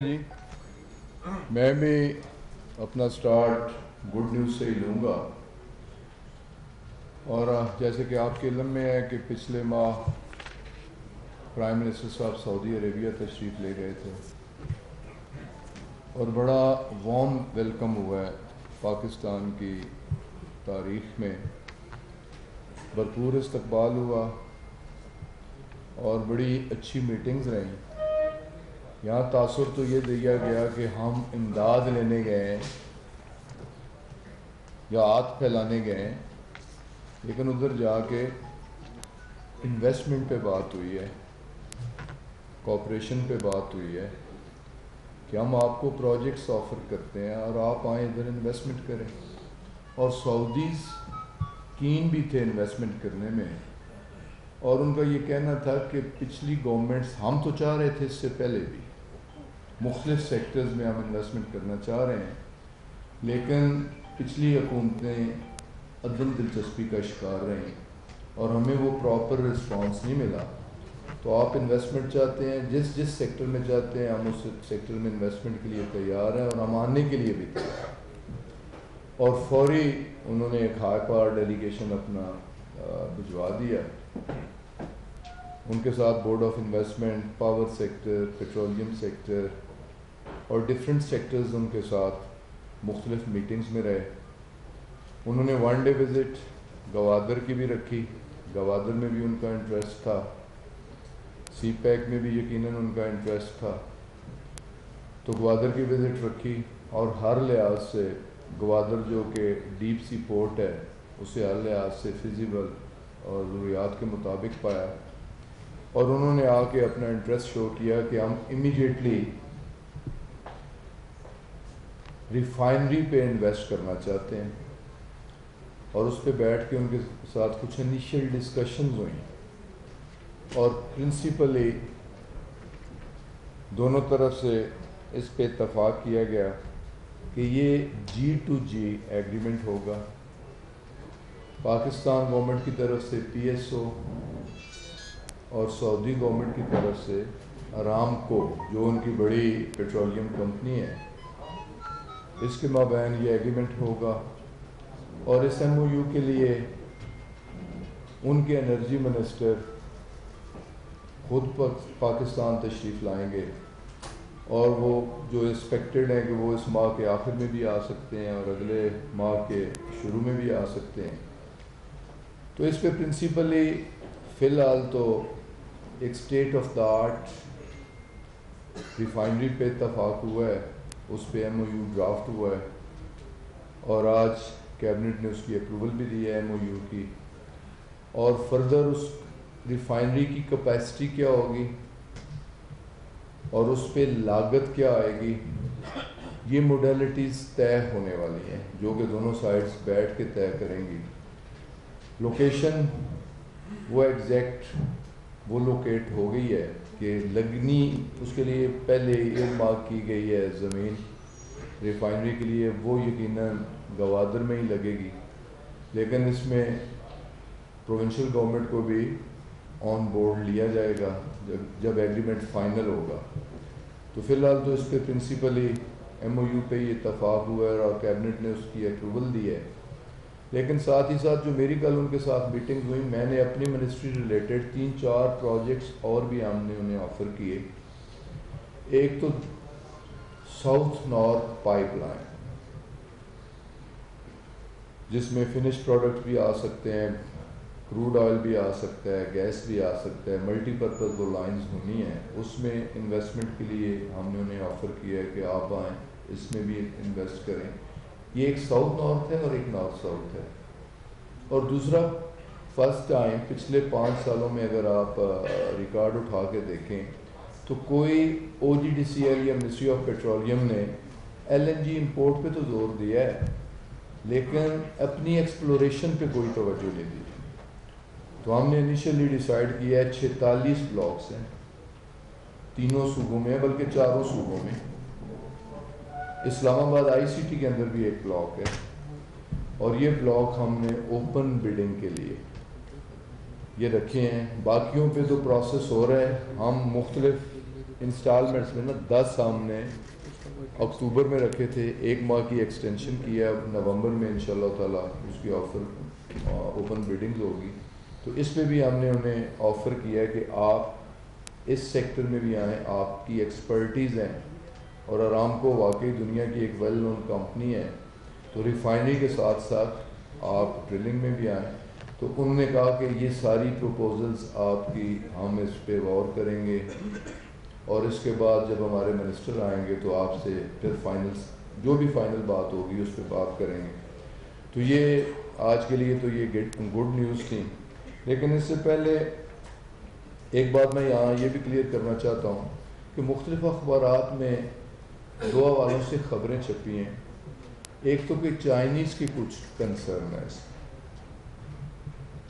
جی۔ میں بھی اپنا سٹارٹ گڈ نیوز سے ہی لوں گا۔ اور جیسے کہ آپ کے علم میں ہے کہ پچھلے ماہ پرائم منسٹر صاحب سعودی عربیہ تشریف لے گئے تھے۔ اور بڑا وارم ویلکم ہوا ہے پاکستان کی تاریخ میں۔ بھرپور استقبال ہوا اور بڑی اچھی میٹنگز رہیں۔ یہاں تاثر تو یہ دیا گیا کہ ہم امداد لینے گئے ہیں یا ہاتھ پھیلانے گئے ہیں، لیکن ادھر جا کے انویسٹمنٹ پہ بات ہوئی ہے کوپریشن پہ بات ہوئی ہے کہ ہم آپ کو پروجیکٹس آفر کرتے ہیں اور آپ آئیں ادھر انویسٹمنٹ کریں۔ اور سعودیز کین بھی تھے انویسٹمنٹ کرنے میں۔ اور ان کا یہ کہنا تھا کہ پچھلی گورنمنٹس ہم تو چاہ رہے تھے اس سے پہلے بھی۔ مختلف سیکٹرز میں ہم انویسٹمنٹ کرنا چاہ رہے ہیں، لیکن پچھلی حکومتیں عدم دلچسپی کا شکار رہیں اور ہمیں وہ پراپر رسپانس نہیں ملا۔ تو آپ انویسٹمنٹ چاہتے ہیں، جس جس سیکٹر میں چاہتے ہیں، ہم اس سیکٹر میں انویسٹمنٹ کے لیے تیار ہیں اور ہم آنے کے لیے بھی تیار ہیں۔ اور فوری انہوں نے ایک ہائی پاور ڈیلیگیشن اپنا بھجوا دیا۔ ان کے ساتھ board of investment power sector petroleum sector اور ڈفرینٹ سیکٹرز ان کے ساتھ مختلف میٹنگز میں رہے۔ انہوں نے ون ڈے وزٹ گوادر کی بھی رکھی۔ گوادر میں بھی ان کا انٹرسٹ تھا۔ سی پیک میں بھی یقیناً ان کا انٹرسٹ تھا۔ تو گوادر کی وزٹ رکھی اور ہر لحاظ سے گوادر جو کہ ڈیپ سی پورٹ ہے، اسے ہر لحاظ سے فزیبل اور ضروریات کے مطابق پایا۔ اور انہوں نے آ کے اپنا انٹرسٹ شو کیا کہ ہم امیڈیٹلی ریفائنری پہ انویسٹ کرنا چاہتے ہیں اور اس پہ بیٹھ کے ان کے ساتھ کچھ انیشیل ڈسکشنز ہوئیں اور پرنسپلی دونوں طرف سے اس پہ اتفاق کیا گیا کہ یہ جی ٹو جی ایگریمنٹ ہوگا۔ پاکستان گورنمنٹ کی طرف سے پی ایس او اور سعودی گورنمنٹ کی طرف سے آرام کو جو ان کی بڑی پیٹرولیم کمپنی ہے۔ اس کے مابین یہ ایگریمنٹ ہوگا اور اس ایم او یو کے لیے ان کے انرجی منسٹر خود پر پاکستان تشریف لائیں گے اور وہ جو ایکسپیکٹڈ ہیں کہ وہ اس ماہ کے آخر میں بھی آ سکتے ہیں اور اگلے ماہ کے شروع میں بھی آ سکتے ہیں۔ تو اس پہ پرنسپلی فی الحال تو ایک state of the art refinery پہ اتفاق ہوا ہے۔ اس پہ ایم او یو ڈرافٹ ہوا ہے اور آج کیبنٹ نے اس کی اپروول بھی دی ہے ایم او یو کی اور فردر اس ریفائنری کی کپیسٹی کیا ہوگی اور اس پہ لاگت کیا آئے گی یہ موڈیلٹیز طے ہونے والی ہیں جو کہ دونوں سائڈز بیٹھ کے طے کریں گی لوکیشن وہ ایگزیکٹ وہ لوکیٹ ہو گئی ہے کہ لگنی اس کے لیے پہلے ایئر مارک کی گئی ہے زمین ریفائنری کے لیے وہ یقیناً گوادر میں ہی لگے گی۔ لیکن اس میں پروونشل گورنمنٹ کو بھی آن بورڈ لیا جائے گا، جب جب ایگریمنٹ فائنل ہوگا۔ تو فی الحال تو اس پہ پرنسپلی ایم او یو پہ ہی اتفاق ہوا ہے اور کیبنٹ نے اس کی اپروول دی ہے۔ لیکن ساتھ ہی ساتھ جو میری کل ان کے ساتھ میٹنگ ہوئی میں نے اپنی منسٹری ریلیٹڈ تین چار پروجیکٹس اور بھی ہم نے انہیں آفر کیے۔ ایک تو ساؤتھ نارتھ پائپ لائن جس میں فنش پروڈکٹ بھی آ سکتے ہیں کروڈ آئل بھی آ سکتا ہے گیس بھی آ سکتا ہے ملٹی پرپز وہ لائنز ہونی ہیں۔ اس میں انویسٹمنٹ کے لیے ہم نے انہیں آفر کیا ہے کہ آپ آئیں، اس میں بھی انویسٹ کریں۔ یہ ایک ساؤتھ نارتھ ہے اور ایک نارتھ ساؤتھ ہے۔ اور دوسرا فرسٹ ٹائم پچھلے پانچ سالوں میں اگر آپ ریکارڈ اٹھا کے دیکھیں، تو کوئی O G D C L یا منسٹری آف پیٹرولیم نے ایل این جی امپورٹ پہ تو زور دیا ہے، لیکن اپنی ایکسپلوریشن پہ کوئی توجہ نہیں دی۔ تو ہم نے انیشلی ڈیسائیڈ کیا ہے، چھتالیس بلاکس ہیں۔ تینوں صوبوں میں بلکہ چاروں صوبوں میں۔ اسلام آباد آئی سی ٹی کے اندر بھی ایک بلاک ہے اور یہ بلاک ہم نے اوپن بلڈنگ کے لیے یہ رکھے ہیں۔ باقیوں پہ تو پروسیس ہو رہا ہے۔ ہم مختلف انسٹالمنٹس میں نا دس ہم نے اکتوبر میں رکھے تھے۔ ایک ماہ کی ایکسٹینشن کی ہے۔ اب نومبر میں ان شاء اللہ تعالیٰ اس کی آفر اوپن بریڈنگ ہوگی۔ تو اس پہ بھی ہم نے انہیں آفر کیا ہے کہ آپ اس سیکٹر میں بھی آئیں۔ آپ کی ایکسپرٹیز ہیں۔ اور آرام کو واقعی دنیا کی ایک ویل نون کمپنی ہے، تو ریفائنری کے ساتھ ساتھ آپ ڈرلنگ میں بھی آئیں۔ تو انہوں نے کہا کہ یہ ساری پروپوزلز آپ کی ہم اس پہ غور کریں گے۔ اور اس کے بعد جب ہمارے منسٹر آئیں گے تو آپ سے پھر فائنل جو بھی فائنل بات ہوگی اس پہ بات کریں گے۔ تو یہ آج کے لیے تو یہ گڈ نیوز تھی۔ لیکن اس سے پہلے ایک بات میں یہاں یہ بھی کلیئر کرنا چاہتا ہوں کہ مختلف اخبارات میں دو حوالوں سے خبریں چھپی ہیں۔ ایک تو کہ چائنیز کی کچھ کنسرن ہے۔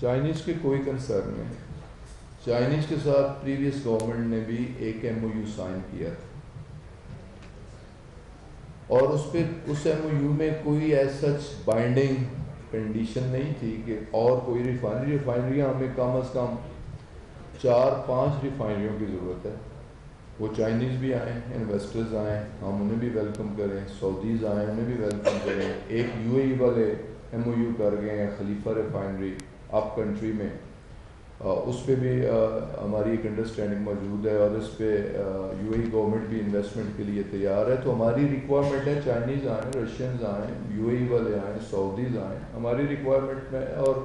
چائنیز کی کوئی کنسرن نہیں۔ چائنیز کے ساتھ پریویس گورنمنٹ نے بھی ایک ایم او یو سائن کیا تھا۔ اور اس پہ اس ایم او یو میں کوئی ایز سچ بائنڈنگ کنڈیشن نہیں تھی کہ اور کوئی ریفائنری ریفائنریاں ہمیں کم از کم چار پانچ ریفائنریوں کی ضرورت ہے۔ وہ چائنیز بھی آئیں انویسٹرز آئیں ہم انہیں بھی ویلکم کریں سعودیز آئیں انہیں بھی ویلکم کریں۔ ایک یو اے ای والے ایم او یو کر گئے ہیں خلیفہ ریفائنری اپ کنٹری میں۔ اس پہ بھی ہماری ایک انڈرسٹینڈنگ موجود ہے اور اس پہ یو اے گورنمنٹ بھی انویسٹمنٹ کے لیے تیار ہے۔ تو ہماری ریکوائرمنٹ ہے چائنیز آئیں رشینز آئیں یو اے ای والے آئیں سعودیز آئیں۔ ہماری ریکوائرمنٹ میں اور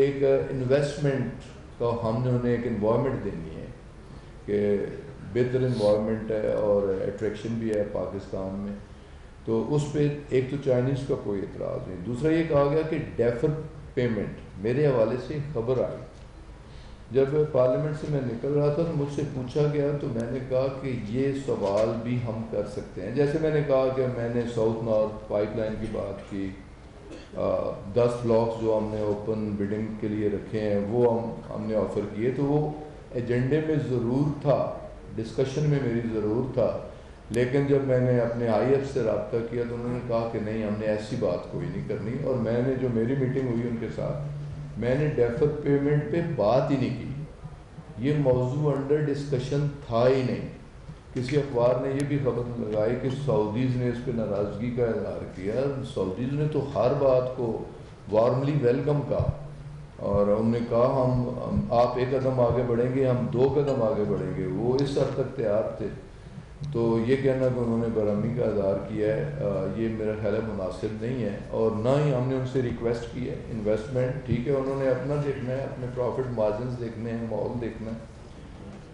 ایک انویسٹمنٹ کا ہم نے انہیں ایک انوائرمنٹ دینی ہے کہ بہتر انوائرمنٹ ہے اور اٹریکشن بھی ہے پاکستان میں۔ تو اس پہ ایک تو چائنیز کا کوئی اعتراض نہیں۔ دوسرا یہ کہا گیا کہ ڈیفر پیمنٹ میرے حوالے سے خبر آئی۔ جب پارلیمنٹ سے میں نکل رہا تھا تو مجھ سے پوچھا گیا، تو میں نے کہا کہ یہ سوال بھی ہم کر سکتے ہیں۔ جیسے میں نے کہا کہ میں نے ساؤتھ نارتھ پائپ لائن کی بات کی دس بلاکس جو ہم نے اوپن بڈنگ کے لیے رکھے ہیں، وہ ہم ہم نے آفر کیے۔ تو وہ ایجنڈے میں ضرور تھا۔ ڈسکشن میں میری ضرور تھا، لیکن جب میں نے اپنے آئی ایف سے رابطہ کیا تو انہوں نے کہا کہ نہیں، ہم نے ایسی بات کوئی نہیں کرنی۔ اور میں نے جو میری میٹنگ ہوئی ان کے ساتھ، میں نے ڈیفر پیمنٹ پہ بات ہی نہیں کی۔ یہ موضوع انڈر ڈسکشن تھا ہی نہیں۔ کسی اخبار نے یہ بھی خبر لگائی کہ سعودیز نے اس پہ ناراضگی کا اظہار کیا۔ سعودیز نے تو ہر بات کو وارملی ویلکم کہا۔ اور انہوں نے کہا، ہم آپ ایک قدم آگے بڑھیں گے، ہم دو قدم آگے بڑھیں گے۔ وہ اس حد تک تیار تھے۔ تو یہ کہنا کہ انہوں نے برہمی کا اظہار کیا ہے یہ میرا خیال ہے مناسب نہیں ہے۔ اور نہ ہی ہم نے ان سے ریکویسٹ کی ہے انویسٹمنٹ ٹھیک ہے، انہوں نے اپنا دیکھنا ہے، اپنے پروفٹ مارجنس دیکھنے ہیں ماحول دیکھنا ہے۔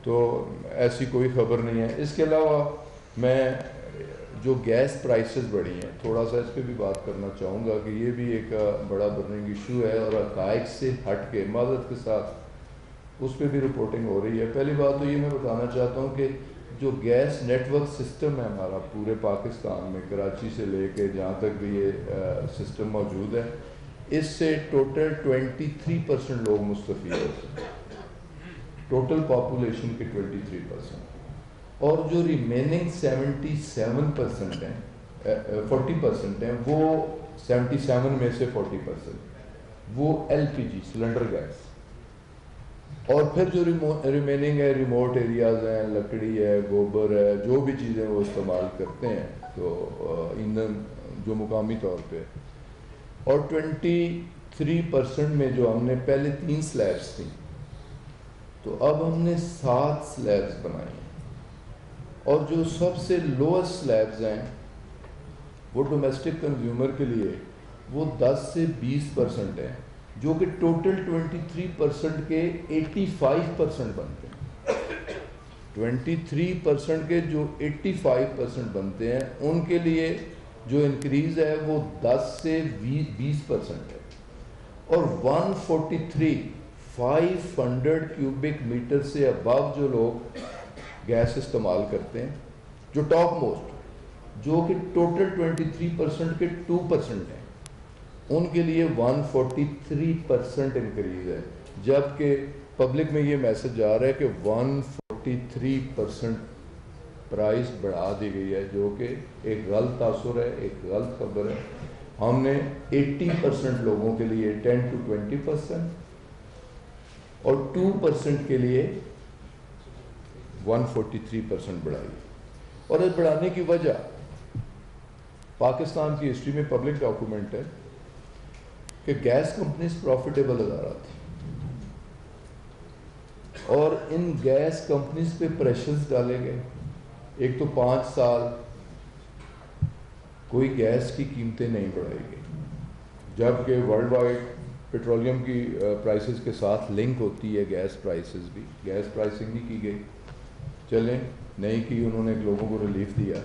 تو ایسی کوئی خبر نہیں ہے۔ اس کے علاوہ میں جو گیس پرائسز بڑھی ہیں، تھوڑا سا اس پہ بھی بات کرنا چاہوں گا کہ یہ بھی ایک بڑا برننگ ایشو ہے اور حقائق سے ہٹ کے معذرت کے ساتھ اس پہ بھی رپورٹنگ ہو رہی ہے۔ پہلی بات تو یہ میں بتانا چاہتا ہوں کہ جو گیس نیٹ ورک سسٹم ہے ہمارا پورے پاکستان میں، کراچی سے لے کے جہاں تک بھی یہ سسٹم موجود ہے، اس سے ٹوٹل ٹوینٹی تھری پرسینٹ لوگ مستفید ہوتے ہیں۔ ٹوٹل پاپولیشن کے ٹوینٹی تھری پرسینٹ اور جو ریمیننگ سیونٹی سیون پرسینٹ ہیں eh, eh, فورٹی پرسینٹ ہیں، وہ سیونٹی سیون میں سے فورٹی پرسینٹ وہ L P G cylinder gas اور پھر جو ریمیننگ ہے ریموٹ ایریاز ہیں، لکڑی ہے، گوبر ہے، جو بھی چیزیں وہ استعمال کرتے ہیں، تو eh, ایندھن جو مقامی طور پہ. اور ٹوینٹی تھری پرسینٹ میں جو ہم نے پہلے تین سلیبس تھیں، تو اب ہم نے سات سلیبس بنائی اور جو سب سے لوئسٹ سلیبز ہیں، وہ ڈومیسٹک کنزیومر کے لیے وہ دس سے بیس پرسنٹ ہیں، جو کہ ٹوٹل ٹوینٹی تھری پرسنٹ کے ایٹی فائیو پرسنٹ بنتے ہیں۔ ٹوینٹی تھری پرسنٹ کے جو ایٹی فائیو پرسنٹ بنتے ہیں، ان کے لیے جو انکریز ہے، وہ دس سے بیس پرسنٹ ہے۔ اور one forty three five hundred cubic metre سے ابو جو لوگ گیس استعمال کرتے ہیں، جو ٹاپ موسٹ، جو کہ ٹوٹل ٹوینٹی تھری پرسنٹ کے ٹو پرسنٹ ہیں۔ ان کے لیے one forty three percent increase ہے۔ جبکہ پبلک میں یہ میسج جا رہا ہے کہ one forty three percent price بڑھا دی گئی ہے، جو کہ ایک غلط تاثر ہے، ایک غلط خبر ہے۔ ہم نے ایٹی پرسنٹ لوگوں کے لیے ٹین ٹو ٹوینٹی پرسنٹ اور ٹو پرسنٹ کے لیے ون فورٹی تھری پرسنٹ بڑھائی۔ اور اس بڑھانے کی وجہ پاکستان کی ہسٹری میں پبلک ڈاکومنٹ ہے کہ گیس کمپنیز پروفیٹیبل ادارہ تھی اور ان گیس کمپنیز پہ پریشرز ڈالے گئے۔ ایک تو پانچ سال کوئی گیس کی قیمتیں نہیں بڑھائی گئی جبکہ ورلڈ وائڈ پیٹرولیم کی پرائسز کے ساتھ لنک ہوتی ہے گیس پرائسز بھی۔ گیس پرائسنگ نہیں کی گئی۔ چلیں۔ نہیں کی انہوں نے لوگوں کو ریلیف دیا۔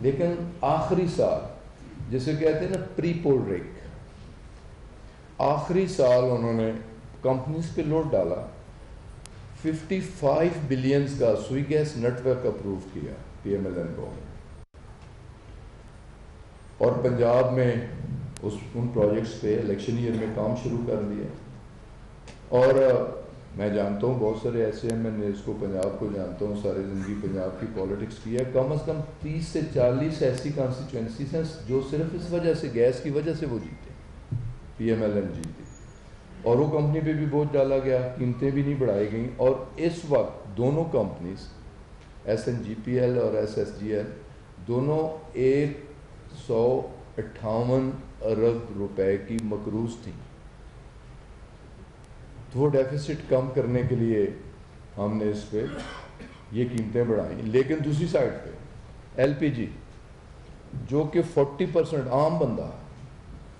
لیکن آخری سال، جسے کہتے ہیں نا پری پول ریک آخری سال انہوں نے کمپنیز پہ لوڈ ڈالا۔ ففٹی فائیو بلینز کا سوئی گیس نیٹ ورک اپروو کیا پی ایم ایل این کو اور پنجاب میں اس ان پروجیکٹس پہ الیکشن ایئر میں کام شروع کر دیا اور میں جانتا ہوں بہت سارے ایسے ہیں، میں نے اس کو پنجاب کو جانتا ہوں ساری زندگی پنجاب کی پالیٹکس کی ہے۔ کم از کم تیس سے چالیس ایسی کانسٹیچوئنسیز ہیں جو صرف اس وجہ سے گیس کی وجہ سے وہ جیتے پی ایم ایل این جیتے اور وہ کمپنی پہ بھی بوجھ ڈالا گیا، قیمتیں بھی نہیں بڑھائی گئیں۔ اور اس وقت دونوں companies S N G P L اور ایس ایس جی ایل دونوں ایک سو اٹھاون ارب روپے کی مقروض تھیں۔ تو وہ ڈیفیسٹ کم کرنے کے لیے ہم نے اس پہ یہ قیمتیں بڑھائیں۔ لیکن دوسری سائڈ پہ ایل پی جی جو کہ فورٹی پرسنٹ عام بندہ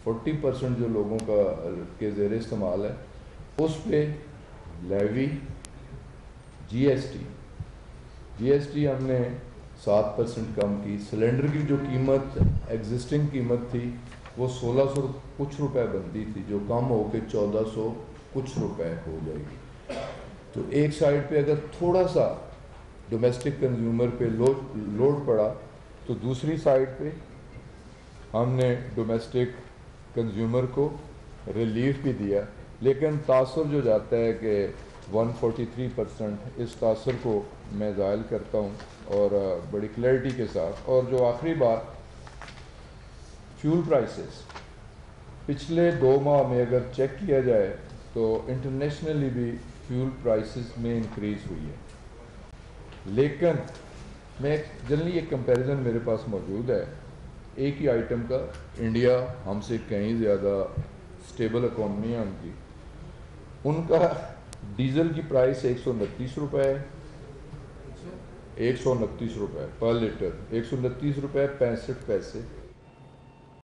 فورٹی پرسنٹ جو لوگوں کا کے زیر استعمال ہے، اس پہ levy G S T G S T ہم نے سات پرسنٹ کم کی۔ سلنڈر کی جو قیمت ایگزسٹنگ قیمت تھی، وہ سولہ سو کچھ روپے بنتی تھی، جو کم ہو کے چودہ سو کچھ روپے ہو جائے گی۔ تو ایک سائڈ پہ اگر تھوڑا سا ڈومیسٹک کنزیومر پہ لوڈ لوڈ پڑا، تو دوسری سائڈ پہ ہم نے ڈومیسٹک کنزیومر کو ریلیف بھی دیا۔ لیکن تاثر جو جاتا ہے کہ ون فورٹی تھری پرسنٹ اس تاثر کو میں زائل کرتا ہوں اور بڑی کلیئرٹی کے ساتھ۔ اور جو آخری بات فیول پرائسز پچھلے دو ماہ میں اگر چیک کیا جائے تو انٹرنیشنلی بھی فیول پرائسز میں انکریز ہوئی ہے۔ لیکن میں جنرلی ایک کمپیریزن میرے پاس موجود ہے۔ ایک ہی آئٹم کا، انڈیا ہم سے کہیں زیادہ سٹیبل اکانومی ہے ان کی۔ ان کا ڈیزل کی پرائس ایک سو انتیس روپے ہے۔ ایک سو انتیس روپے پر لیٹر ایک سو انتیس روپے پینسٹھ پیسے۔